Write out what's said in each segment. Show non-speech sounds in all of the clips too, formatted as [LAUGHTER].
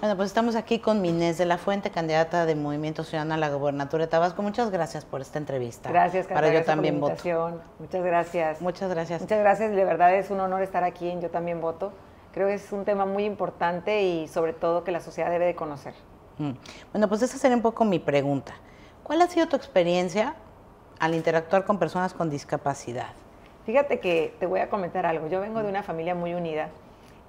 Bueno, pues estamos aquí con Minés de la Fuente, candidata de Movimiento Ciudadano a la gobernatura de Tabasco. Muchas gracias por esta entrevista. Gracias, Para yo también voto. Muchas gracias. Muchas gracias. Muchas gracias. De verdad es un honor estar aquí en Yo también voto. Creo que es un tema muy importante y sobre todo que la sociedad debe de conocer. Mm. Bueno, pues esa sería un poco mi pregunta. ¿Cuál ha sido tu experiencia al interactuar con personas con discapacidad? Fíjate que te voy a comentar algo. Yo vengo de una familia muy unida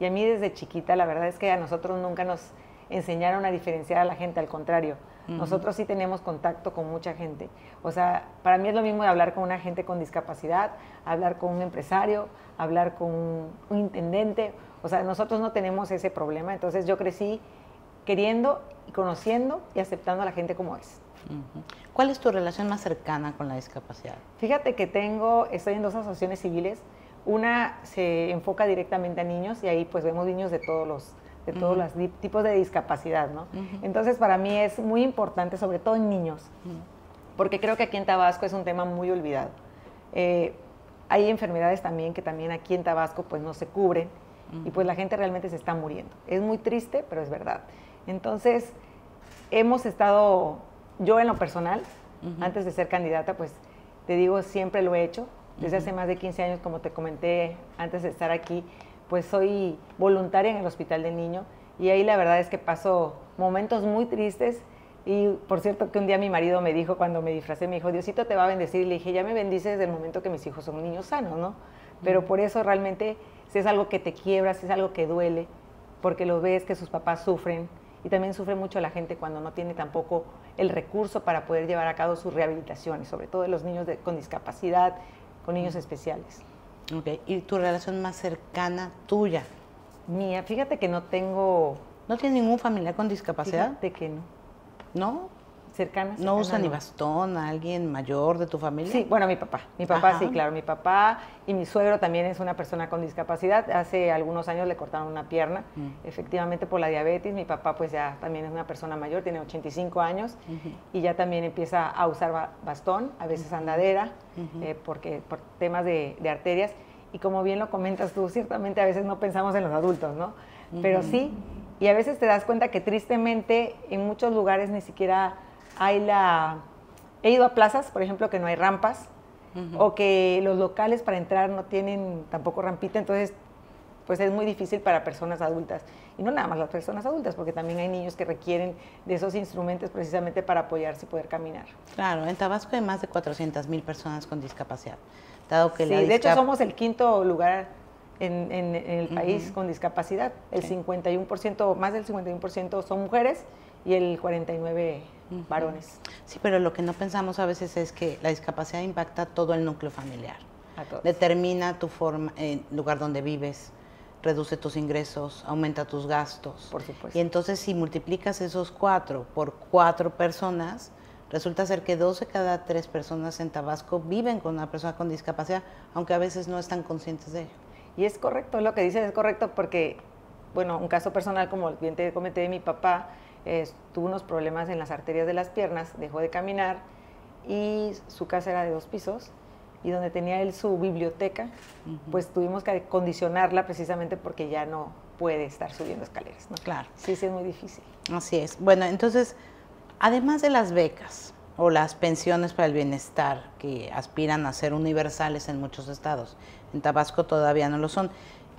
y a mí desde chiquita la verdad es que a nosotros nunca nos enseñaron a diferenciar a la gente, al contrario. Nosotros sí tenemos contacto con mucha gente. O sea, para mí es lo mismo de hablar con una gente con discapacidad, hablar con un empresario, hablar con un intendente. O sea, nosotros no tenemos ese problema. Entonces yo crecí queriendo y conociendo y aceptando a la gente como es. ¿Cuál es tu relación más cercana con la discapacidad? Fíjate que tengo, estoy en dos asociaciones civiles. Una se enfoca directamente a niños y ahí pues vemos niños de todos los de todos los tipos de discapacidad, ¿no? Entonces, para mí es muy importante, sobre todo en niños, porque creo que aquí en Tabasco es un tema muy olvidado. Eh, hay enfermedades también que también aquí en Tabasco pues no se cubren y pues la gente realmente se está muriendo. Es muy triste, pero es verdad. Entonces, hemos estado, yo en lo personal, antes de ser candidata, pues te digo, siempre lo he hecho. Desde hace más de 15 años, como te comenté antes de estar aquí, pues soy voluntaria en el Hospital del Niño y ahí la verdad es que paso momentos muy tristes. Y por cierto que un día mi marido me dijo cuando me disfracé, me dijo, Diosito te va a bendecir y le dije, ya me bendices desde el momento que mis hijos son niños sanos, ¿no? Pero por eso realmente si es algo que te quiebra, si es algo que duele, porque lo ves que sus papás sufren y también sufre mucho la gente cuando no tiene tampoco el recurso para poder llevar a cabo sus rehabilitaciones, sobre todo de los niños con discapacidad, con niños especiales. ¿Y tu relación más cercana tuya? Mía, fíjate que no tengo... ¿No tienes ningún familiar con discapacidad? Fíjate que no. ¿No? Cercanas. ¿No usa ni bastón a alguien mayor de tu familia? Sí, bueno, mi papá. Mi papá sí, claro, mi papá y mi suegro también es una persona con discapacidad. Hace algunos años le cortaron una pierna, mm. efectivamente por la diabetes. Mi papá pues ya también es una persona mayor, tiene 85 años y ya también empieza a usar bastón, a veces andadera, eh, porque, por temas de, arterias. Y como bien lo comentas tú, ciertamente a veces no pensamos en los adultos, ¿no? Pero sí, y a veces te das cuenta que tristemente en muchos lugares ni siquiera hay la... He ido a plazas, por ejemplo, que no hay rampas, o que los locales para entrar no tienen tampoco rampita, entonces pues es muy difícil para personas adultas. Y no nada más las personas adultas, porque también hay niños que requieren de esos instrumentos precisamente para apoyarse y poder caminar. Claro, en Tabasco hay más de 400 mil personas con discapacidad. Dado que sí, de hecho somos el quinto lugar en, el país con discapacidad. El 51%, más del 51% son mujeres y el 49% varones. Sí, pero lo que no pensamos a veces es que la discapacidad impacta todo el núcleo familiar. Determina tu forma, el lugar donde vives, reduce tus ingresos, aumenta tus gastos. Por supuesto. Y entonces si multiplicas esos cuatro por cuatro personas, resulta ser que 12 cada tres personas en Tabasco viven con una persona con discapacidad, aunque a veces no están conscientes de ello. Y es correcto, lo que dices es correcto porque, bueno, un caso personal, como bien te comenté de mi papá, tuvo unos problemas en las arterias de las piernas, dejó de caminar y su casa era de dos pisos y donde tenía él su biblioteca, pues tuvimos que condicionarla precisamente porque ya no puede estar subiendo escaleras. ¿no? Claro. Sí, sí, es muy difícil. Así es. Bueno, entonces, además de las becas o las pensiones para el bienestar que aspiran a ser universales en muchos estados, en Tabasco todavía no lo son,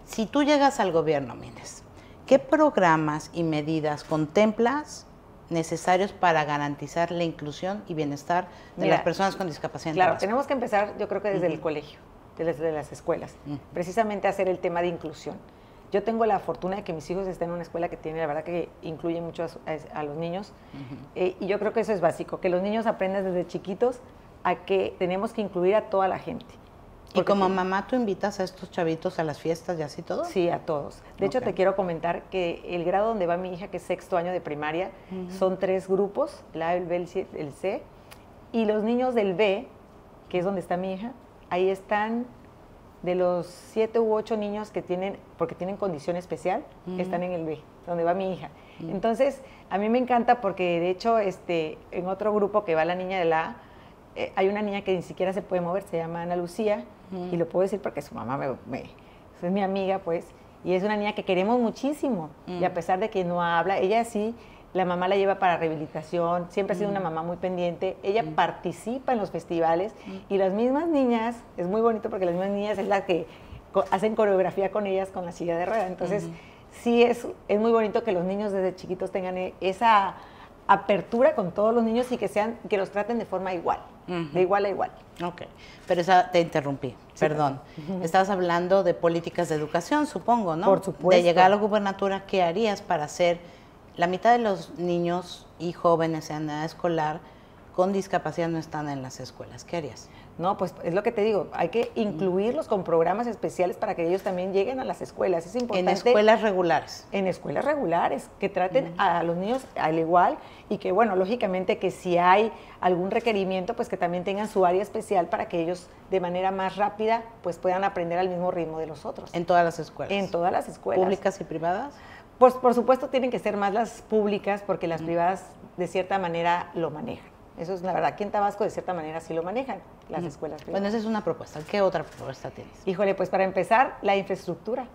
si tú llegas al gobierno, Mines, ¿Qué programas y medidas contemplas necesarios para garantizar la inclusión y bienestar de las personas con discapacidad? Claro, tenemos que empezar, yo creo que desde el colegio, desde las escuelas, precisamente hacer el tema de inclusión. Yo tengo la fortuna de que mis hijos estén en una escuela que tiene, la verdad que incluye mucho a, los niños, eh, y yo creo que eso es básico, que los niños aprendan desde chiquitos a que tenemos que incluir a toda la gente. ¿Y como mamá tú invitas a estos chavitos a las fiestas y así todo? Sí, a todos. De hecho, te quiero comentar que el grado donde va mi hija, que es sexto año de primaria, son tres grupos, el A, el B, el C, y los niños del B, que es donde está mi hija, ahí están de los siete u ocho niños que tienen, porque tienen condición especial, están en el B, donde va mi hija. Entonces, a mí me encanta porque de hecho, este, en otro grupo que va la niña del A, eh, hay una niña que ni siquiera se puede mover, se llama Ana Lucía, y lo puedo decir porque su mamá me, es mi amiga, pues, Y es una niña que queremos muchísimo. Y a mm. pesar de que no habla, ella sí, la mamá la lleva para rehabilitación, siempre ha sido una mm. mamá muy pendiente. Ella mm. participa en los festivales y las mismas niñas, es muy bonito porque las mismas niñas es la que hacen coreografía con ellas con la silla de rueda. Entonces, sí es, es muy bonito que los niños desde chiquitos tengan e, esa apertura con todos los niños y que sean que los traten de forma igual, de igual a igual. Ok, pero esa te interrumpí, perdón. Estabas hablando de políticas de educación, supongo, ¿no? Por supuesto. De llegar a la gubernatura, ¿qué harías para hacer la mitad de los niños y jóvenes en edad escolar con discapacidad no están en las escuelas? ¿Qué harías? No, pues es lo que te digo, hay que incluirlos con programas especiales para que ellos también lleguen a las escuelas. Es importante. En escuelas regulares. En escuelas regulares, que traten a los niños al igual y que, bueno, lógicamente que si hay algún requerimiento, pues que también tengan su área especial para que ellos de manera más rápida pues puedan aprender al mismo ritmo de los otros. En todas las escuelas. En todas las escuelas. ¿Públicas y privadas? Pues por supuesto tienen que ser más las públicas porque las privadas de cierta manera lo manejan. Eso es la verdad. Aquí en Tabasco, de cierta manera, sí lo manejan las escuelas privadas. Bueno, esa es una propuesta. ¿Qué otra propuesta tienes? Híjole, pues para empezar, la infraestructura.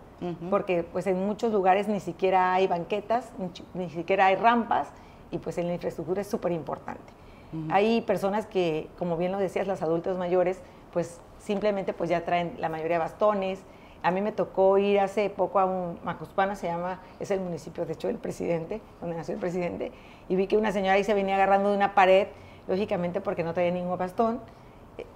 Porque pues en muchos lugares ni siquiera hay banquetas, ni, siquiera hay rampas, y pues en la infraestructura es súper importante. Hay personas que, como bien lo decías, los adultos mayores, pues simplemente pues ya traen la mayoría bastones. A mí me tocó ir hace poco a un, Macuspana se llama, es el municipio, de hecho, del presidente, donde nació el presidente, y vi que una señora ahí se venía agarrando de una pared lógicamente porque no traen ningún bastón.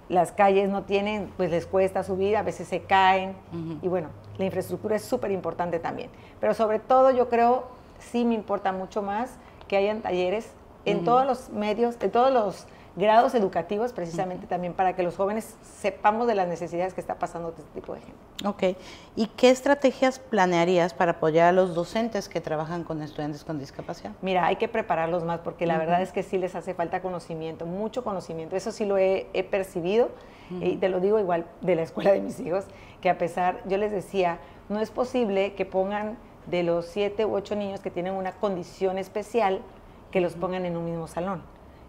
Las calles no tienen, pues les cuesta subir, a veces se caen. Y bueno, la infraestructura es súper importante también. Pero sobre todo yo creo, sí me importa mucho más que hayan talleres en todos los medios, en todos los grados educativos precisamente también para que los jóvenes sepamos de las necesidades que está pasando este tipo de gente. Ok. ¿Y qué estrategias planearías para apoyar a los docentes que trabajan con estudiantes con discapacidad? Mira, hay que prepararlos más porque la verdad es que sí les hace falta conocimiento, mucho conocimiento. Eso sí lo he, percibido y te lo digo igual de la escuela de mis hijos, que a pesar, yo les decía, no es posible que pongan de los siete u ocho niños que tienen una condición especial, que los pongan en un mismo salón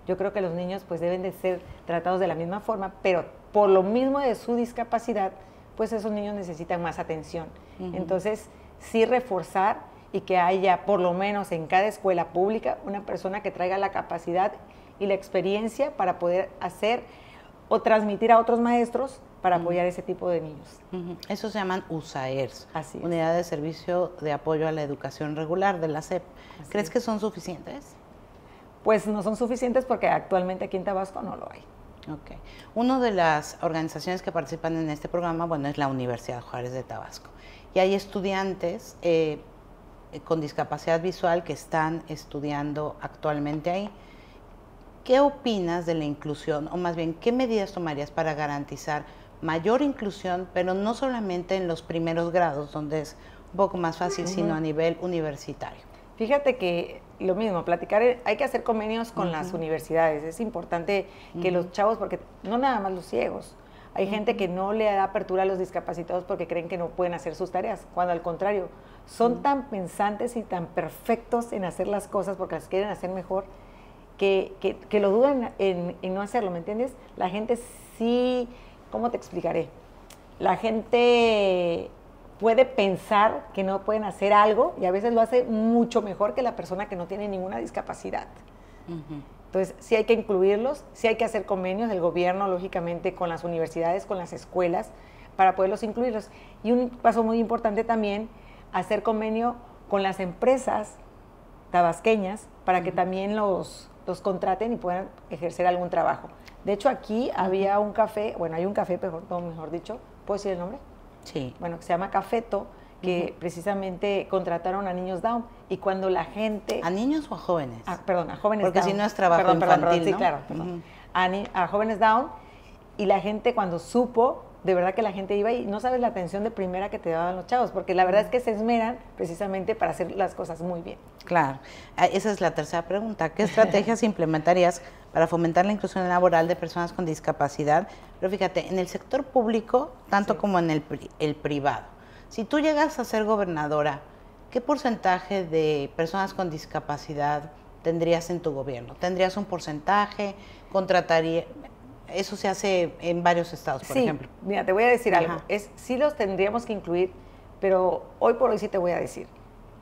yo creo que los niños pues deben de ser tratados de la misma forma, pero por lo mismo de su discapacidad, pues esos niños necesitan más atención. Entonces, sí reforzar y que haya por lo menos en cada escuela pública una persona que traiga la capacidad y la experiencia para poder hacer o transmitir a otros maestros para apoyar ese tipo de niños. Eso se llaman USAERS, Así Unidad de Servicio de Apoyo a la Educación Regular de la SEP. ¿Crees que son suficientes? Pues no son suficientes porque actualmente aquí en Tabasco no lo hay. Ok. Una de las organizaciones que participan en este programa, bueno, es la Universidad Juárez de Tabasco. Y hay estudiantes eh, con discapacidad visual que están estudiando actualmente ahí. ¿Qué opinas de la inclusión, o más bien, qué medidas tomarías para garantizar mayor inclusión, pero no solamente en los primeros grados, donde es un poco más fácil, sino a nivel universitario? Fíjate que lo mismo, platicar, eh, hay que hacer convenios con las universidades. Es importante que los chavos, porque no nada más los ciegos, hay gente que no le da apertura a los discapacitados porque creen que no pueden hacer sus tareas, cuando al contrario, son tan pensantes y tan perfectos en hacer las cosas porque las quieren hacer mejor, que, que, lo dudan en, en, no hacerlo, ¿me entiendes? La gente sí, ¿cómo te explicaré? La gente puede pensar que no pueden hacer algo y a veces lo hace mucho mejor que la persona que no tiene ninguna discapacidad. Entonces, sí hay que incluirlos, sí hay que hacer convenios del gobierno, lógicamente, con las universidades, con las escuelas, para poderlos incluirlos. Y un paso muy importante también, hacer convenio con las empresas tabasqueñas para que también los, los contraten y puedan ejercer algún trabajo. De hecho, aquí había un café, bueno, hay un café, mejor, mejor dicho, ¿puedo decir el nombre? Sí. Bueno, que se llama Cafeto, que precisamente contrataron a niños Down. Y cuando la gente... ¿A niños o a jóvenes? Ah, perdón, a jóvenes Porque si no es trabajo perdón, infantil, Sí, claro. a, a jóvenes Down. Y la gente cuando supo de verdad que la gente iba y no sabes la atención de primera que te daban los chavos, porque la verdad es que se esmeran precisamente para hacer las cosas muy bien. Claro, ah, esa es la tercera pregunta. ¿Qué estrategias [LAUGHS] implementarías para fomentar la inclusión laboral de personas con discapacidad? Pero fíjate, en el sector público, tanto como en el, el privado, si tú llegas a ser gobernadora, ¿qué porcentaje de personas con discapacidad tendrías en tu gobierno? ¿Tendrías un porcentaje? ¿Contrataría? Eso se hace en varios estados, por ejemplo. Mira, te voy a decir algo. Es, sí los tendríamos que incluir, pero hoy por hoy sí te voy a decir,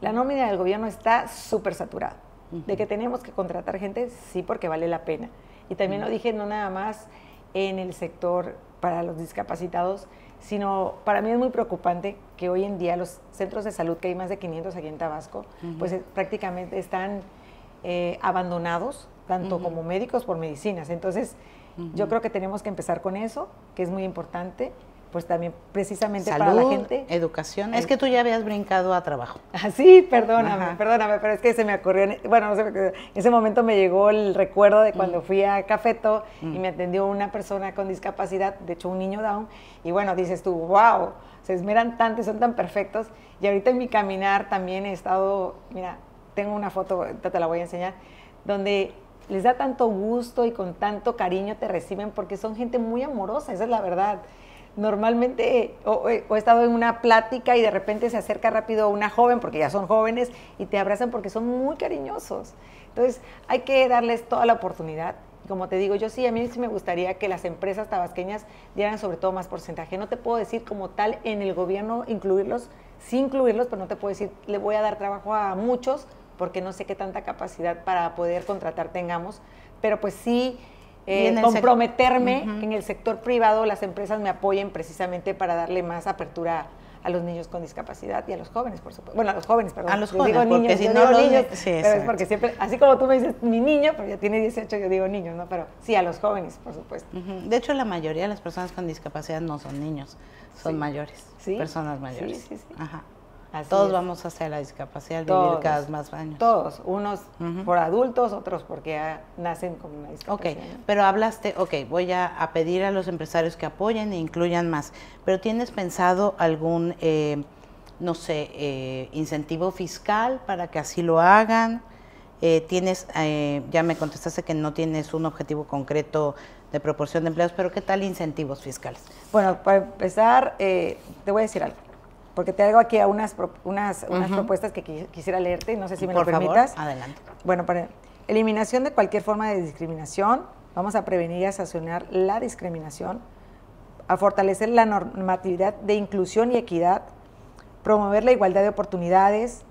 la nómina del gobierno está súper saturada. De que tenemos que contratar gente, sí, porque vale la pena. Y también lo dije no nada más en el sector para los discapacitados, sino para mí es muy preocupante que hoy en día los centros de salud, que hay más de 500 aquí en Tabasco, pues eh, prácticamente están eh, abandonados, tanto como médicos por medicinas. Entonces, yo creo que tenemos que empezar con eso, que es muy importante pues también precisamente para la gente. educación. Es que tú ya habías brincado a trabajo. [LAUGHS] Ah, sí, perdóname, perdóname, pero es que se me ocurrió, bueno, no sé, en ese momento me llegó el recuerdo de cuando mm. fui a Cafeto y mm. me atendió una persona con discapacidad, de hecho un niño down, y bueno, dices tú, wow, se esmeran tanto, son tan perfectos, y ahorita en mi caminar también he estado, mira, tengo una foto, te la voy a enseñar, donde les da tanto gusto y con tanto cariño te reciben porque son gente muy amorosa, esa es la verdad normalmente o, he estado en una plática y de repente se acerca rápido una joven, porque ya son jóvenes, y te abrazan porque son muy cariñosos. Entonces hay que darles toda la oportunidad. Como te digo, yo sí, a mí sí me gustaría que las empresas tabasqueñas dieran sobre todo más porcentaje. No te puedo decir como tal en el gobierno incluirlos, sí incluirlos, pero no te puedo decir, le voy a dar trabajo a muchos porque no sé qué tanta capacidad para poder contratar tengamos, pero pues sí eh, comprometerme en el sector privado, las empresas me apoyen precisamente para darle más apertura a los niños con discapacidad y a los jóvenes, por supuesto. Bueno, a los jóvenes, perdón. A los jóvenes, digo niños, si no niños, pero es porque siempre, así como tú me dices mi niño, pero ya tiene 18, yo digo niños, ¿no? Pero sí, a los jóvenes, por supuesto. De hecho, la mayoría de las personas con discapacidad no son niños, son mayores, personas mayores. Sí, sí, sí. Ajá todos vamos hacia la discapacidad, vivir cada vez más años. Todos, unos por adultos, otros porque nacen con una discapacidad. Ok, pero hablaste, ok, voy a, pedir a los empresarios que apoyen e incluyan más, pero ¿tienes pensado algún, eh, no sé, eh, incentivo fiscal para que así lo hagan? Eh, tienes, ya me contestaste que no tienes un objetivo concreto de proporción de empleos, pero ¿qué tal incentivos fiscales? Bueno, para empezar, te voy a decir algo porque te hago aquí a unas, unas, unas propuestas que quisiera leerte, no sé si me lo permitas. adelante. Bueno, para eliminación de cualquier forma de discriminación, vamos a prevenir y a sancionar la discriminación, a fortalecer la normatividad de inclusión y equidad, promover la igualdad de oportunidades,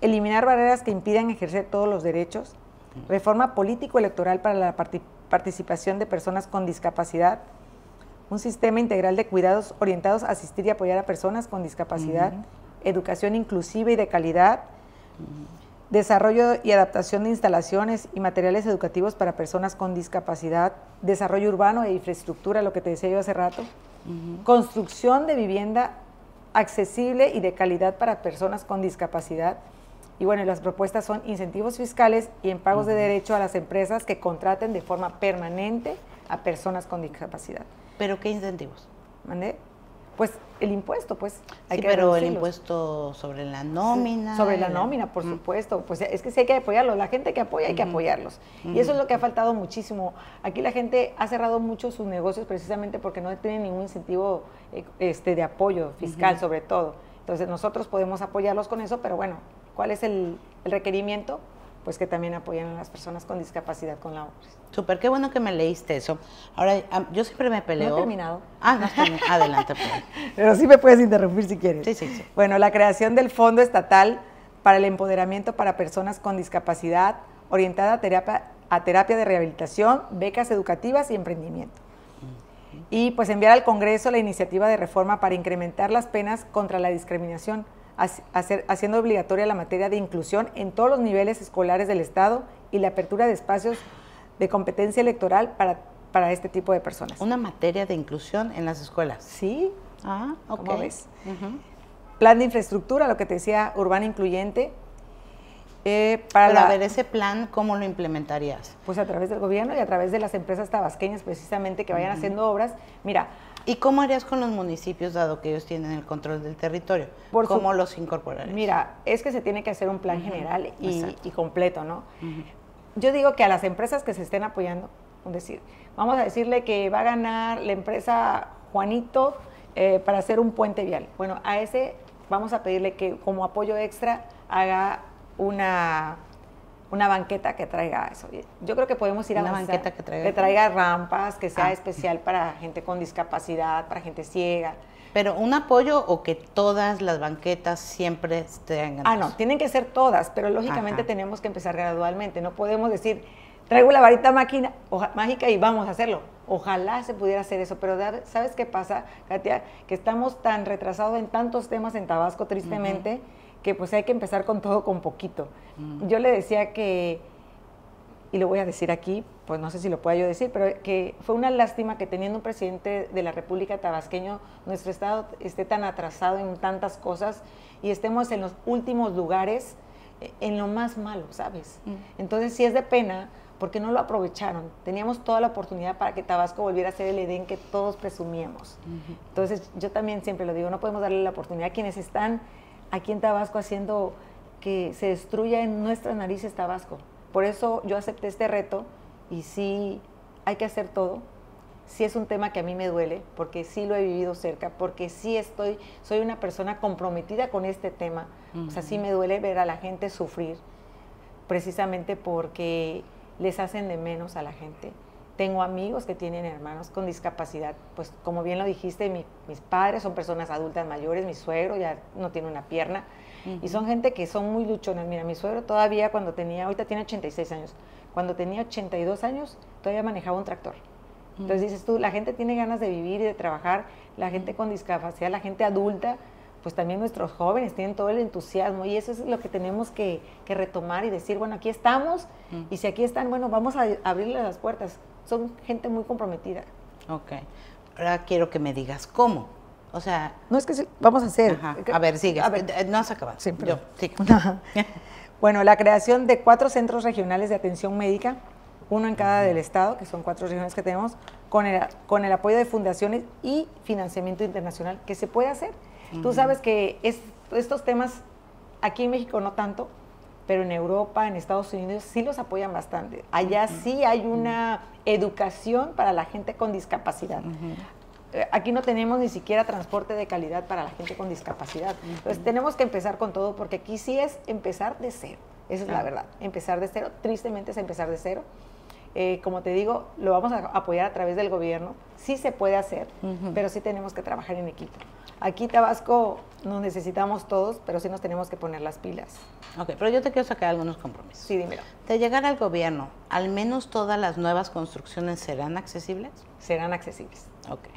eliminar barreras que impidan ejercer todos los derechos, reforma político-electoral para la participación de personas con discapacidad, un sistema integral de cuidados orientados a asistir y apoyar a personas con discapacidad, educación inclusiva y de calidad, desarrollo y adaptación de instalaciones y materiales educativos para personas con discapacidad, desarrollo urbano e infraestructura, lo que te decía yo hace rato, construcción de vivienda accesible y de calidad para personas con discapacidad. Y bueno, las propuestas son incentivos fiscales y en pagos de derecho a las empresas que contraten de forma permanente a personas con discapacidad. ¿Pero qué incentivos? ¿Mande? Pues el impuesto, pues. Hay sí, pero el impuesto sobre la nómina. sobre la nómina, por supuesto. Pues es que sí hay que apoyarlos. La gente que apoya hay que apoyarlos. Y eso es lo que ha faltado muchísimo. Aquí la gente ha cerrado mucho sus negocios precisamente porque no tienen ningún incentivo eh, este, de apoyo fiscal, sobre todo. Entonces nosotros podemos apoyarlos con eso, pero bueno, ¿cuál es el, el requerimiento? Pues que también apoyan a las personas con discapacidad con la OPRES. Súper, qué bueno que me leíste eso. Ahora, yo siempre me peleo. No he terminado. Ah, no, [LAUGHS] adelante. Pues. Pero sí me puedes interrumpir si quieres. Sí, sí, sí. Bueno, la creación del Fondo Estatal para el Empoderamiento para Personas con Discapacidad, orientada a terapia, a terapia de rehabilitación, becas educativas y emprendimiento. Y pues enviar al Congreso la iniciativa de reforma para incrementar las penas contra la discriminación haciendo obligatoria la materia de inclusión en todos los niveles escolares del Estado y la apertura de espacios de competencia electoral para, para este tipo de personas. Una materia de inclusión en las escuelas. Sí. Ah, ok. ves? Plan de infraestructura, lo que te decía, urbana incluyente. Eh, para ver, ese plan, ¿cómo lo implementarías? Pues a través del gobierno y a través de las empresas tabasqueñas precisamente que vayan haciendo obras. Mira, ¿Y cómo harías con los municipios, dado que ellos tienen el control del territorio? Por ¿Cómo los incorporarías? Mira, es que se tiene que hacer un plan general y, completo, ¿no? Yo digo que a las empresas que se estén apoyando, es decir, vamos a decirle que va a ganar la empresa Juanito eh, para hacer un puente vial. Bueno, a ese vamos a pedirle que como apoyo extra haga una una banqueta que traiga eso. Yo creo que podemos ir a una banqueta que traiga, que traiga rampas, que sea ah. especial para gente con discapacidad, para gente ciega. Pero un apoyo o que todas las banquetas siempre estén Ah, no, tienen que ser todas, pero lógicamente tenemos que empezar gradualmente. No podemos decir, traigo la varita máquina, mágica y vamos a hacerlo. Ojalá se pudiera hacer eso, pero ¿sabes qué pasa, Katia? Que estamos tan retrasados en tantos temas en Tabasco, tristemente, que pues hay que empezar con todo con poquito. Yo le decía que y lo voy a decir aquí, pues no sé si lo pueda yo decir, pero que fue una lástima que teniendo un presidente de la República tabasqueño, nuestro estado esté tan atrasado en tantas cosas y estemos en los últimos lugares eh, en lo más malo, ¿sabes? Mm. Entonces sí es de pena porque no lo aprovecharon. Teníamos toda la oportunidad para que Tabasco volviera a ser el Edén que todos presumíamos. Entonces yo también siempre lo digo, no podemos darle la oportunidad a quienes están aquí en Tabasco haciendo que se destruya en nuestras narices Tabasco. Por eso yo acepté este reto y sí hay que hacer todo. Sí es un tema que a mí me duele, porque sí lo he vivido cerca, porque sí estoy, soy una persona comprometida con este tema. O sea, sí me duele ver a la gente sufrir, precisamente porque les hacen de menos a la gente. Tengo amigos que tienen hermanos con discapacidad, pues como bien lo dijiste, mis padres son personas adultas mayores, mi suegro ya no tiene una pierna, y son gente que son muy luchones. Mira, mi suegro todavía cuando tenía, ahorita tiene 86 años, cuando tenía 82 años todavía manejaba un tractor. Entonces dices tú, la gente tiene ganas de vivir y de trabajar, la gente con discapacidad, la gente adulta, pues también nuestros jóvenes tienen todo el entusiasmo y eso es lo que tenemos que, retomar y decir, bueno, aquí estamos y si aquí están, bueno, vamos a abrirles las puertas. Son gente muy comprometida. Ok. Ahora quiero que me digas cómo. O sea... No es que vamos a hacer. A ver, sigue. A ver. Eh, no has acabado. Sí, Yo, [LAUGHS] bueno, la creación de cuatro centros regionales de atención médica, uno en cada del estado, que son cuatro regiones que tenemos, con el, con el apoyo de fundaciones y financiamiento internacional, que se puede hacer. Tú sabes que estos temas aquí en México no tanto, pero en Europa, en Estados Unidos sí los apoyan bastante. Allá sí hay una educación para la gente con discapacidad. Eh, aquí no tenemos ni siquiera transporte de calidad para la gente con discapacidad. Entonces tenemos que empezar con todo porque aquí sí es empezar de cero. Esa es la verdad. Empezar de cero, tristemente es empezar de cero. Eh, como te digo, lo vamos a apoyar a través del gobierno. Sí se puede hacer, pero sí tenemos que trabajar en equipo. Aquí Tabasco nos necesitamos todos, pero sí nos tenemos que poner las pilas. Ok, pero yo te quiero sacar algunos compromisos. Sí, dímelo. De llegar al gobierno, ¿al menos todas las nuevas construcciones serán accesibles? Serán accesibles. Ok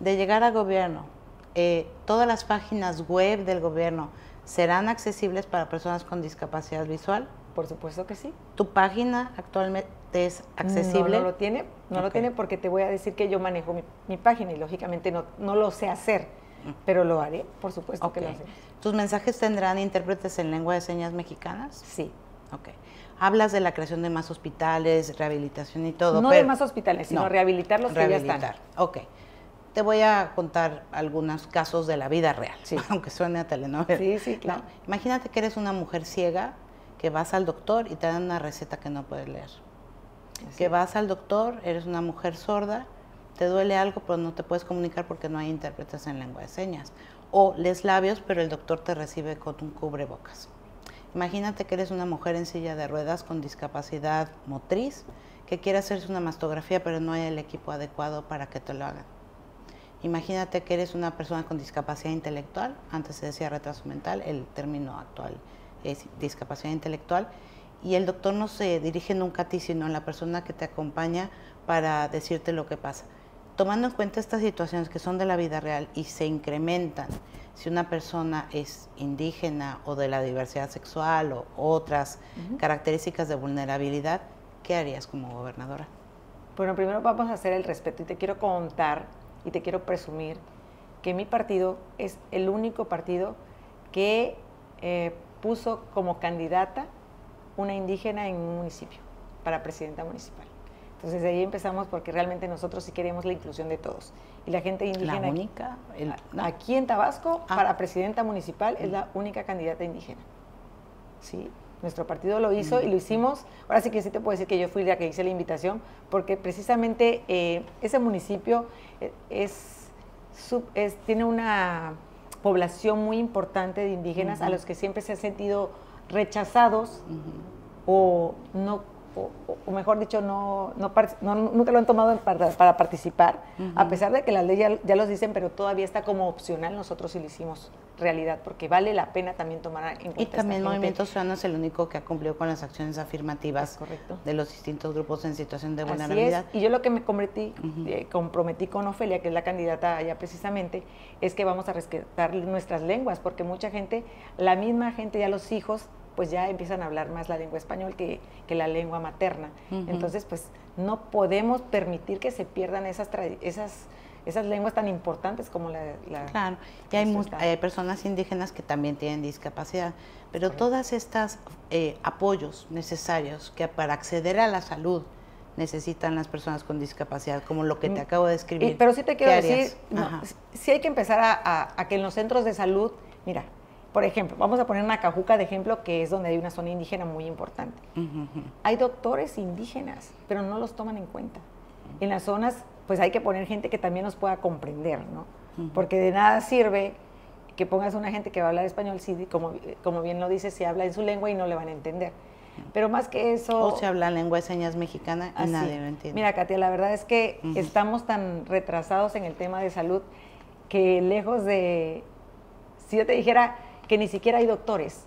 de llegar al gobierno, eh, todas las páginas web del gobierno serán accesibles para personas con discapacidad visual? Por supuesto que sí. ¿Tu página actualmente es accesible? No, lo tiene, no lo tiene porque te voy a decir que yo manejo mi, página y lógicamente no, no, lo sé hacer. Pero lo haré, por supuesto que lo haré. ¿Tus mensajes tendrán intérpretes en lengua de señas mexicanas? Sí. Ok. Hablas de la creación de más hospitales, rehabilitación y todo. No de más hospitales, sino rehabilitar los que ya están. Ok. Te voy a contar algunos casos de la vida real, [LAUGHS] aunque suene a telenovela. Sí, sí, claro. imagínate que eres una mujer ciega, que vas al doctor y te dan una receta que no puedes leer. Que vas al doctor, eres una mujer sorda, te duele algo, pero no te puedes comunicar porque no hay intérpretes en lengua de señas. O les labios, pero el doctor te recibe con un cubrebocas. Imagínate que eres una mujer en silla de ruedas con discapacidad motriz, que quiere hacerse una mastografía, pero no hay el equipo adecuado para que te lo hagan. Imagínate que eres una persona con discapacidad intelectual, antes se decía retraso mental, el término actual es discapacidad intelectual, y el doctor no se dirige nunca a ti, sino a la persona que te acompaña para decirte lo que pasa. Tomando en cuenta estas situaciones que son de la vida real y se incrementan si una persona es indígena o de la diversidad sexual o otras características de vulnerabilidad, ¿qué harías como gobernadora? Bueno, primero vamos a hacer el respeto y te quiero contar y te quiero presumir que mi partido es el único partido que eh, puso como candidata una indígena en un municipio para presidenta municipal. Entonces de ahí empezamos porque realmente nosotros sí queremos la inclusión de todos. Y la gente indígena... La única... Aquí en Tabasco, ah. para presidenta municipal, es la única candidata indígena. ¿Sí? Nuestro partido lo hizo y lo hicimos. Ahora sí que sí te puedo decir que yo fui la que hice la invitación, porque precisamente eh, ese municipio eh, es, tiene una población muy importante de indígenas a los que siempre se han sentido rechazados o no o, mejor dicho, no, no, nunca lo han tomado para, para participar, a pesar de que las leyes ya, los dicen, pero todavía está como opcional, nosotros sí lo hicimos realidad, porque vale la pena también tomar en cuenta. Y también Movimiento Ciudadano es el único que ha cumplido con las acciones afirmativas de los distintos grupos en situación de vulnerabilidad. Y yo lo que me comprometí, eh, comprometí con Ofelia, que es la candidata allá precisamente, es que vamos a respetar nuestras lenguas, porque mucha gente, la misma gente, ya los hijos, pues ya empiezan a hablar más la lengua español que, la lengua materna. Entonces, pues no podemos permitir que se pierdan esas, esas, esas lenguas tan importantes como la... la claro, y hay, hay, personas indígenas que también tienen discapacidad, pero todas estas eh, apoyos necesarios que para acceder a la salud necesitan las personas con discapacidad, como lo que te mm, acabo de escribir. pero sí te quiero decir, sí hay que empezar a, a que en los centros de salud, mira, por ejemplo, vamos a poner una cajuca de ejemplo, que es donde hay una zona indígena muy importante. Hay doctores indígenas, pero no los toman en cuenta. En las zonas, pues hay que poner gente que también nos pueda comprender, ¿no? Porque de nada sirve que pongas una gente que va a hablar español, si, como, como bien lo dice, si habla en su lengua y no le van a entender. Pero más que eso... O se habla lengua de señas mexicana y nadie lo entiende. Mira, Katia, la verdad es que estamos tan retrasados en el tema de salud que lejos de... Si yo te dijera, que ni siquiera hay doctores,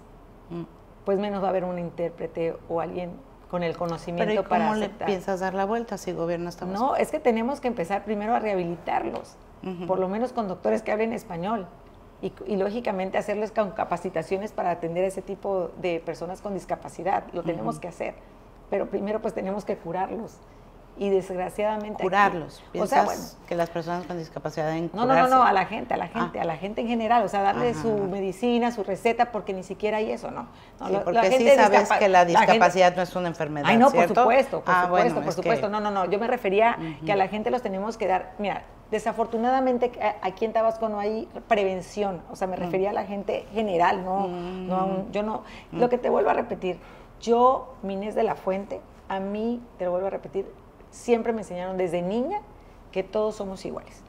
mm. pues menos va a haber un intérprete o alguien con el conocimiento ¿Pero para ¿Cómo le piensas dar la vuelta si gobierno estamos? No, es que tenemos que empezar primero a rehabilitarlos, por lo menos con doctores que hablen español. Y, y, lógicamente hacerles capacitaciones para atender a ese tipo de personas con discapacidad. Lo tenemos que hacer. Pero primero pues tenemos que curarlos y desgraciadamente curarlos. o sea, bueno, que las personas con discapacidad deben No, no, no, no, a la gente, a la gente, ah. a la gente en general, o sea, darle su medicina, su receta porque ni siquiera hay eso, ¿no? no porque sí sabes que la discapacidad no es una enfermedad, Ay, no, por supuesto, por ah, supuesto, por supuesto. No, no, no, yo me refería que a la gente los tenemos que dar, mira, desafortunadamente aquí en Tabasco no hay prevención, o sea, me mm. refería a la gente general, no, no mm. yo no, lo que te vuelvo a repetir, yo, Minés de la Fuente, a mí, te lo vuelvo a repetir, siempre me enseñaron desde niña que todos somos iguales.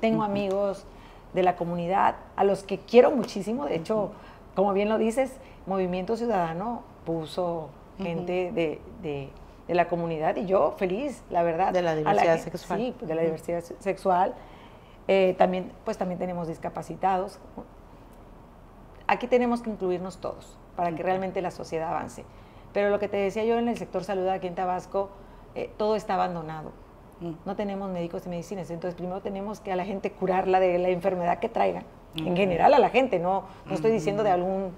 Tengo amigos de la comunidad a los que quiero muchísimo, de hecho, como bien lo dices, Movimiento Ciudadano puso gente de, la comunidad y yo feliz, la verdad. De la diversidad sexual. Sí, de la diversidad sexual. Eh, también, pues también tenemos discapacitados. Aquí tenemos que incluirnos todos para que realmente la sociedad avance. Pero lo que te decía yo en el sector salud aquí en Tabasco, eh, todo está abandonado. Mm. No tenemos médicos y medicinas. Entonces, primero tenemos que a la gente curarla de la enfermedad que traigan. En general a la gente, no, no estoy diciendo de algún,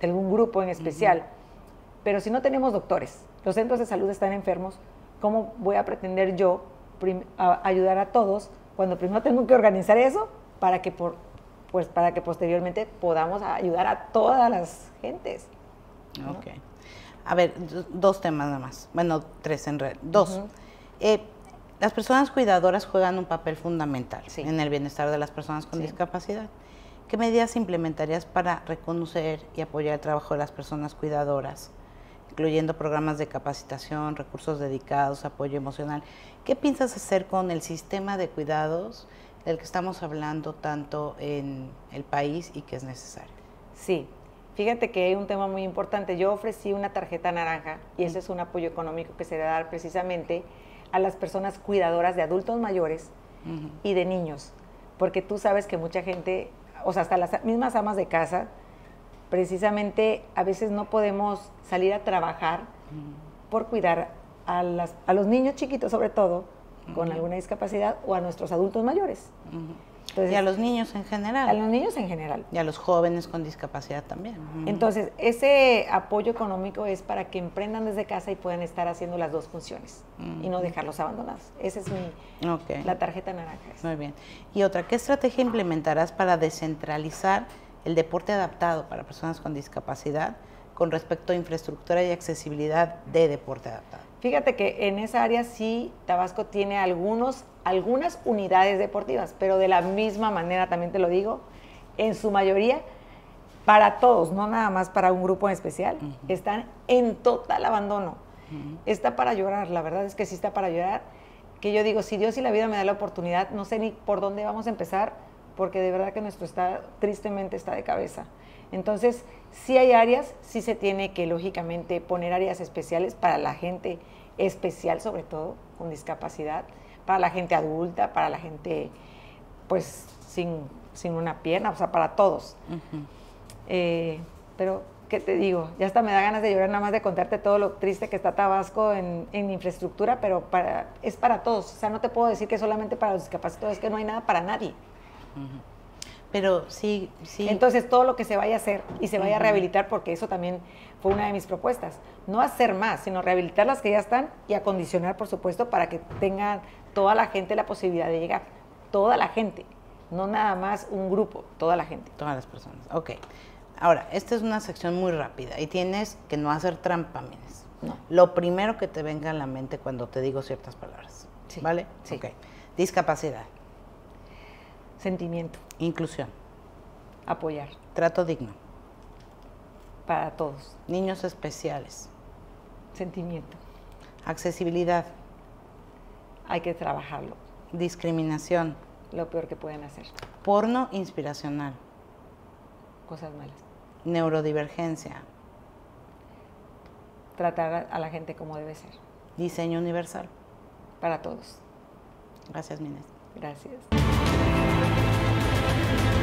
de algún grupo en especial. Pero si no tenemos doctores, los centros de salud están enfermos, ¿cómo voy a pretender yo ayudar a todos cuando primero tengo que organizar eso para que, por, pues, para que posteriormente podamos ayudar a todas las gentes? Ok. A ver, dos temas nada más. Bueno, tres en red. Dos. Eh, las personas cuidadoras juegan un papel fundamental en el bienestar de las personas con discapacidad. ¿Qué medidas implementarías para reconocer y apoyar el trabajo de las personas cuidadoras, incluyendo programas de capacitación, recursos dedicados, apoyo emocional? ¿Qué piensas hacer con el sistema de cuidados del que estamos hablando tanto en el país y que es necesario? Sí, Fíjate que hay un tema muy importante. Yo ofrecí una tarjeta naranja y ese es un apoyo económico que se debe dar precisamente a las personas cuidadoras de adultos mayores y de niños. Porque tú sabes que mucha gente, o sea, hasta las mismas amas de casa, precisamente a veces no podemos salir a trabajar por cuidar a, los niños chiquitos, sobre todo, con alguna discapacidad, o a nuestros adultos mayores y a los niños en general. A los niños en general. Y a los jóvenes con discapacidad también. Entonces, ese apoyo económico es para que emprendan desde casa y puedan estar haciendo las dos funciones y no dejarlos abandonados. Esa es mi, la tarjeta naranja. Muy bien. Y otra, ¿qué estrategia implementarás para descentralizar el deporte adaptado para personas con discapacidad con respecto a infraestructura y accesibilidad de deporte adaptado? Fíjate que en esa área sí Tabasco tiene algunos, algunas unidades deportivas, pero de la misma manera también te lo digo, en su mayoría para todos, no nada más para un grupo en especial, están en total abandono. Está para llorar, la verdad es que sí está para llorar. Que yo digo, si Dios y la vida me da la oportunidad, no sé ni por dónde vamos a empezar, porque de verdad que nuestro estado tristemente está de cabeza. Entonces, sí hay áreas, sí se tiene que lógicamente poner áreas especiales para la gente especial, sobre todo con discapacidad, para la gente adulta, para la gente pues sin, una pierna, o sea, para todos. Eh, pero, ¿qué te digo? Ya hasta me da ganas de llorar nada más de contarte todo lo triste que está Tabasco en, infraestructura, pero para, es para todos. O sea, no te puedo decir que solamente para los discapacitados, es que no hay nada para nadie. Pero sí, sí. Entonces, todo lo que se vaya a hacer y se vaya a rehabilitar, porque eso también fue una de mis propuestas. No hacer más, sino rehabilitar las que ya están y acondicionar, por supuesto, para que tengan toda la gente la posibilidad de llegar. Toda la gente. No nada más un grupo, toda la gente. Todas las personas. Ok. Ahora, esta es una sección muy rápida y tienes que no hacer trampa, Mines. No. Lo primero que te venga a la mente cuando te digo ciertas palabras. ¿Vale? Sí. Ok. Discapacidad. Sentimiento. Inclusión. Apoyar. Trato digno. Para todos. Niños especiales. Sentimiento. Accesibilidad. Hay que trabajarlo. Discriminación. Lo peor que pueden hacer. Porno inspiracional. Cosas malas. Neurodivergencia. Tratar a la gente como debe ser. Diseño universal. Para todos. Gracias, Mines. Gracias. Bye.